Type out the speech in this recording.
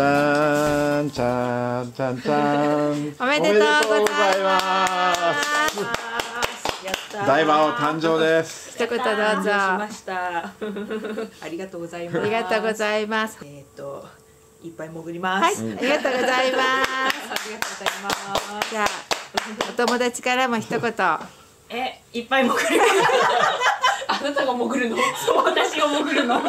ちんちんちんちんおめでとうございます。おめでとうございます。ダイバー。大魔王誕生です。一言どうぞ。しあました。ありがとうございます。りがとうございます。えっ、といっぱい潜ります、はい、ありがとうございます。ありがとうございます。じゃあお友達からも一言。えいっぱい潜る あなたが潜るの？私が潜るの。